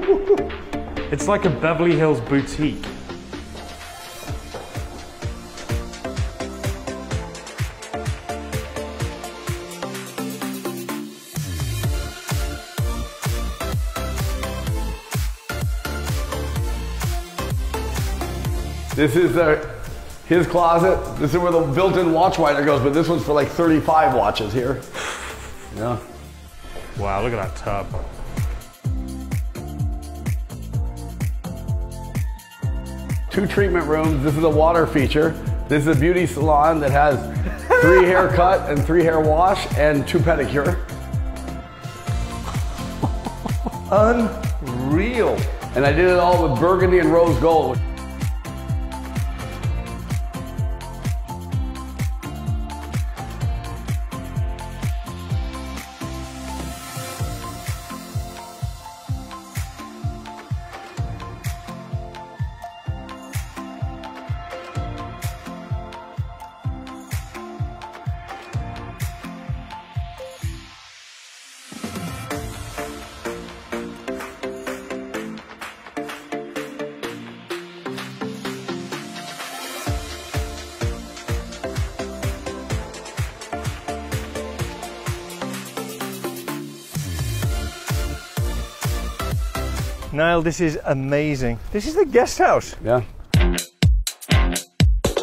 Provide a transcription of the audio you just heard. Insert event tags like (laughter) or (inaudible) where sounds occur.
(laughs) It's like a Beverly Hills boutique. This is uh, his closet. This is where the built-in watch winder goes, but this one's for like 35 watches here. (laughs) Yeah. Wow, look at that tub. Two treatment rooms. This is a water feature. This is a beauty salon that has three haircut (laughs) and three hair wash and two pedicure. (laughs) Unreal. And I did it all with burgundy and rose gold. Niall, this is amazing. This is the guest house. Yeah.